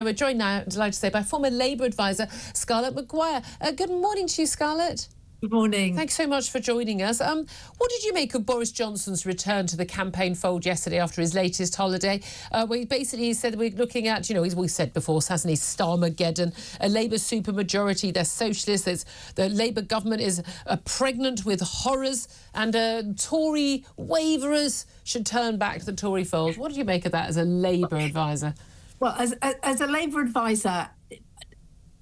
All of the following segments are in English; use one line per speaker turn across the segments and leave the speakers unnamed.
We're joined now, delighted to say, by former Labour advisor Scarlett MccGwire. Uh, good morning to you, Scarlett.
Good morning.
Thanks so much for joining us. Um, what did you make of Boris Johnson's return to the campaign fold yesterday after his latest holiday? Uh, where he basically said we're looking at, you know, he's we said before, hasn't he, Starmageddon, a Labour supermajority, they're socialists, there's, the Labour government is uh, pregnant with horrors, and uh, Tory waverers should turn back to the Tory fold. What did you make of that as a Labour advisor?
Well, as, as a Labour advisor,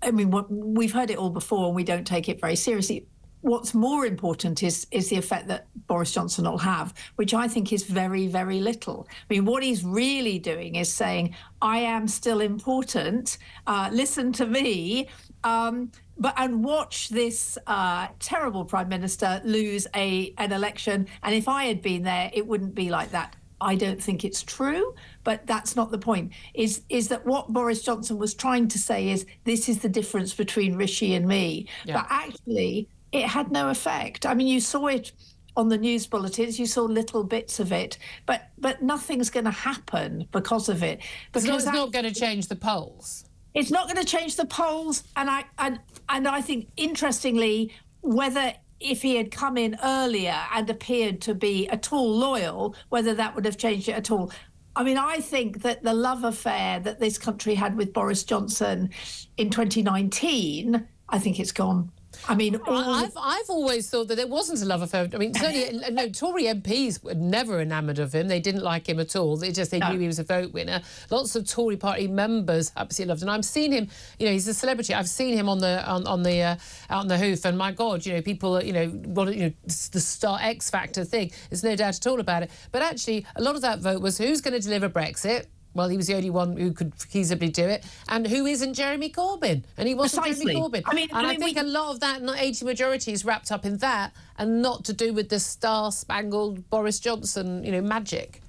I mean, we've heard it all before and we don't take it very seriously. What's more important is is the effect that Boris Johnson will have, which I think is very, very little. I mean, what he's really doing is saying, "I am still important. Uh, listen to me." Um, but and watch this uh, terrible prime minister lose a an election. And if I had been there, it wouldn't be like that. I don't think it's true, but that's not the point. Is is that what Boris Johnson was trying to say is this is the difference between Rishi and me. Yeah. But actually, it had no effect. I mean, you saw it on the news bulletins. You saw little bits of it, but but nothing's going to happen because of it.
Because it's not, to change the polls.
It's not going to change the polls, and I and and I think interestingly, whether if he had come in earlier and appeared to be at all loyal, whether that would have changed it at all. I mean, I think that the love affair that this country had with Boris Johnson in 2019, I think it's gone. I mean,
I've I've always thought that it wasn't a love affair. I mean, certainly no Tory MPs were never enamoured of him. They didn't like him at all. They just they no. knew he was a vote winner. Lots of Tory party members absolutely loved him. And I've seen him. You know, he's a celebrity. I've seen him on the on, on the uh, out on the hoof, and my God, you know, people, you know, what you know, the star X factor thing. There's no doubt at all about it. But actually, a lot of that vote was who's going to deliver Brexit well, he was the only one who could feasibly do it. And who isn't Jeremy Corbyn? And he wasn't
Precisely.
Jeremy Corbyn. I mean, and I, mean, I think we... a lot of that 80 majority is wrapped up in that and not to do with the star-spangled Boris Johnson, you know, magic.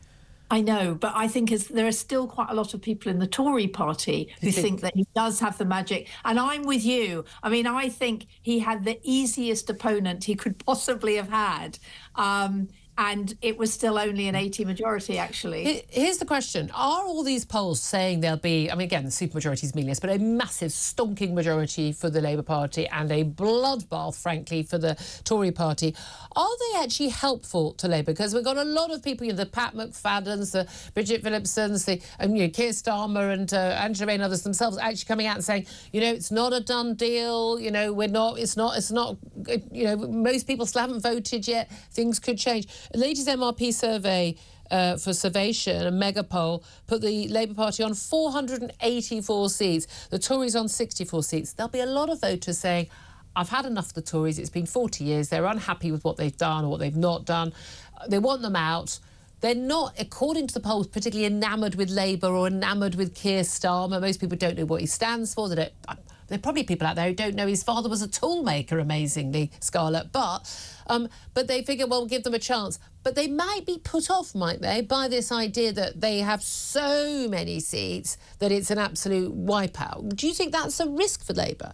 I know, but I think as there are still quite a lot of people in the Tory party who think... think that he does have the magic. And I'm with you. I mean, I think he had the easiest opponent he could possibly have had. Um, and it was still only an 80 majority, actually.
Here's the question Are all these polls saying there'll be, I mean, again, the supermajority is meaningless, but a massive stonking majority for the Labour Party and a bloodbath, frankly, for the Tory Party? Are they actually helpful to Labour? Because we've got a lot of people, you know, the Pat McFaddens, the Bridget Phillipsons, the um, you know, Keir Starmer and uh, Angela and others themselves actually coming out and saying, you know, it's not a done deal, you know, we're not, it's not, it's not, you know, most people still haven't voted yet, things could change. Latest MRP survey uh, for Survation, a mega poll, put the Labour Party on 484 seats, the Tories on 64 seats. There'll be a lot of voters saying, I've had enough of the Tories. It's been 40 years. They're unhappy with what they've done or what they've not done. They want them out. They're not, according to the polls, particularly enamoured with Labour or enamoured with Keir Starmer. Most people don't know what he stands for. They don't, there are probably people out there who don't know his father was a toolmaker, amazingly, Scarlett. But um, but they figure, well, we'll give them a chance. But they might be put off, might they, by this idea that they have so many seats that it's an absolute wipeout. Do you think that's a risk for Labour?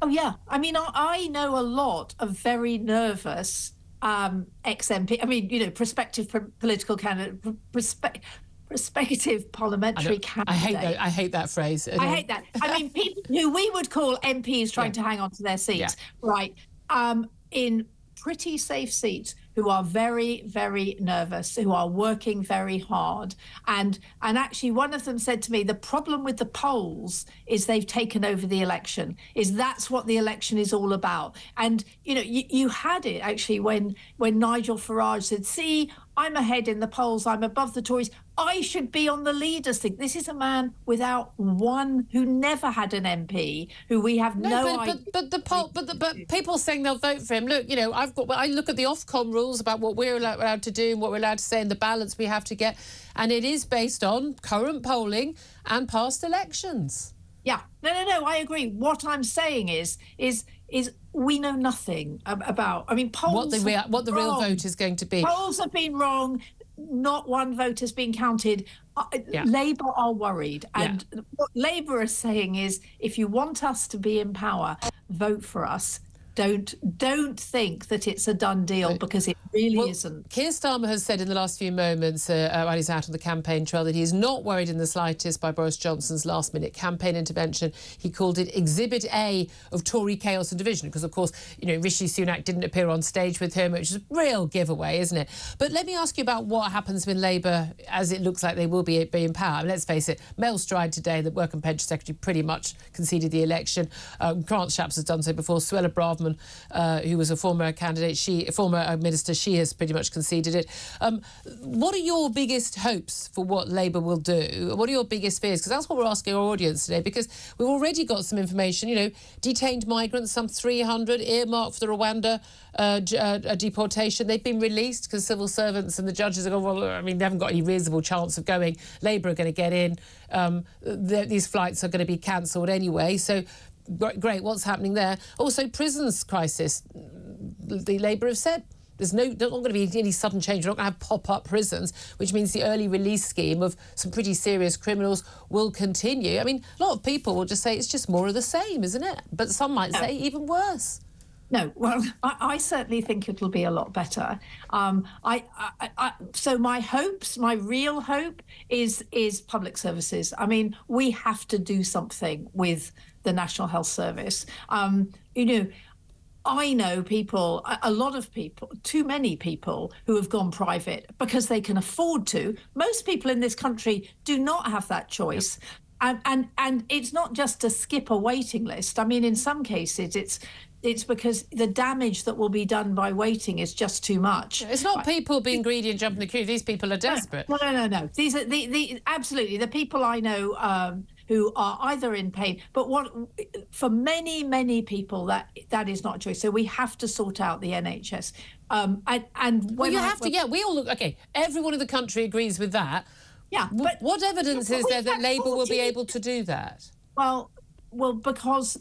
Oh yeah, I mean, I, know a lot of very nervous um, ex MP. I mean, you know, prospective political candidate, prospect prospective parliamentary I candidate. I
hate that. I hate that phrase.
I, I hate that. I mean, people who we would call MPs trying yeah. to hang on to their seats, yeah. right? Um, in pretty safe seats who are very very nervous who are working very hard and and actually one of them said to me the problem with the polls is they've taken over the election is that's what the election is all about and you know you, you had it actually when when Nigel Farage said see I'm ahead in the polls I'm above the Tories I should be on the leaders thing. This is a man without one who never had an MP, who we have no, no
but,
idea.
But, but the poll, but the, but people saying they'll vote for him. Look, you know, I've got. I look at the Ofcom rules about what we're allowed to do and what we're allowed to say and the balance we have to get, and it is based on current polling and past elections.
Yeah, no, no, no. I agree. What I'm saying is, is, is we know nothing about. I mean, polls.
What the real, what the real vote is going to be.
Polls have been wrong not one vote has been counted. Uh, yeah. Labour are worried. And yeah. what Labour is saying is if you want us to be in power, vote for us. Don't don't think that it's a done deal because it really
well,
isn't.
Keir Starmer has said in the last few moments uh, uh, while he's out on the campaign trail that he's not worried in the slightest by Boris Johnson's last minute campaign intervention. He called it Exhibit A of Tory chaos and division because, of course, you know, Rishi Sunak didn't appear on stage with him, which is a real giveaway, isn't it? But let me ask you about what happens when Labour, as it looks like they will be, be in power. let's face it, Mel Stride today, the Work and Pension Secretary, pretty much conceded the election. Um, Grant Shapps has done so before. Suella Braverman, uh, who was a former candidate, she former uh, minister, she has pretty much conceded it. Um, what are your biggest hopes for what Labour will do? What are your biggest fears? Because that's what we're asking our audience today. Because we've already got some information. You know, detained migrants, some 300 earmarked for the Rwanda uh, uh, deportation. They've been released because civil servants and the judges are going. Well, I mean, they haven't got any reasonable chance of going. Labour are going to get in. Um, these flights are going to be cancelled anyway. So great, what's happening there? Also, prisons crisis. The Labour have said there's no, there's not going to be any sudden change. We're not going to have pop-up prisons, which means the early release scheme of some pretty serious criminals will continue. I mean, a lot of people will just say it's just more of the same, isn't it? But some might say even worse.
No, well, I, I, certainly think it'll be a lot better. Um, I, I, so my hopes, my real hope, is is public services. I mean, we have to do something with the National Health Service. Um, you know, I know people, a lot of people, too many people who have gone private because they can afford to. Most people in this country do not have that choice. And, and and it's not just to skip a waiting list. I mean, in some cases, it's it's because the damage that will be done by waiting is just too much.
It's not people being greedy and jumping the queue. These people are desperate.
No, no, no, no. These are the, the absolutely the people I know um, who are either in pain, but what for many, many people that that is not a choice. So we have to sort out the NHS. Um, and, and
well, you I, have to. Yeah, we all look. Okay, everyone in the country agrees with that.
Yeah,
but what evidence is there that Labour will be able to do that?
Well, well, because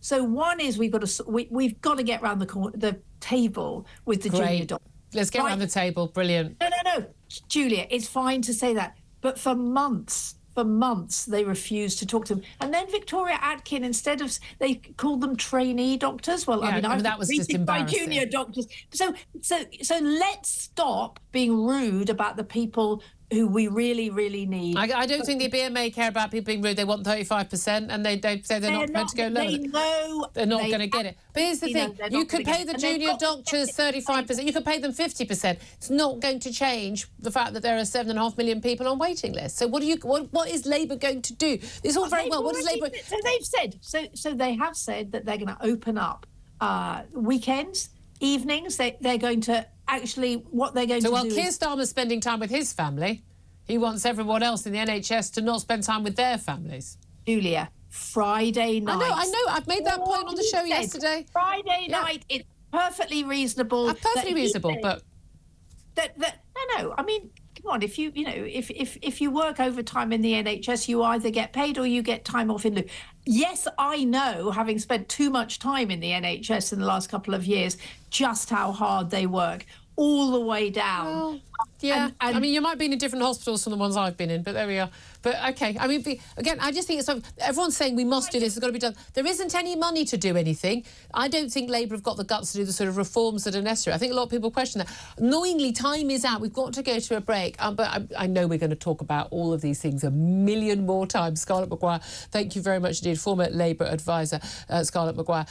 so one is we've got to we, we've got to get around the the table with the Great. junior doctor.
Let's get right. around the table. Brilliant.
No, no, no, Julia. It's fine to say that, but for months for months they refused to talk to them. And then Victoria Atkin, instead of they called them trainee doctors. Well, yeah, I mean, I mean
that was just embarrassing.
junior doctors. So, so, so let's stop being rude about the people who we really, really need.
I, I don't think the BMA care about people being rude. They want 35%, and they, they say they're, they're not, meant to go lower.
They know
they're not going to get it. But here's the thing: you could pay the junior doctors 35%. You could pay them 50%. It's not going to change the fact that there are seven and a half million people on waiting lists. So what do you? What, what is Labour going to do? It's all very well. What is Labour?
So they've said. So so they have said that they're going to open up uh, weekends, evenings. They they're going to actually what they're going
so
to
while
do.
So while Keir Starmer's spending time with his family, he wants everyone else in the NHS to not spend time with their families.
Julia, Friday night. I
know, I know. I've made that point on the show yesterday.
Friday yeah. night, it's perfectly reasonable.
Uh, perfectly reasonable, but
that, that no, no. I mean, on. If you, you know, if if if you work overtime in the NHS, you either get paid or you get time off in lieu. Yes, I know, having spent too much time in the NHS in the last couple of years, just how hard they work all the way down. Well,
yeah, and, and I mean, you might be in different hospitals from the ones I've been in, but there we are. But okay, I mean, again, I just think it's everyone's saying we must do this. It's got to be done. There isn't any money to do anything. I don't think Labour have got the guts to do the sort of reforms that are necessary. I think a lot of people question that. Annoyingly, time is out. We've got to go to a break. Um, but I, I, know we're going to talk about all of these things a million more times. Scarlett MccGwire, thank you very much indeed, former Labour advisor, uh, Scarlett MccGwire.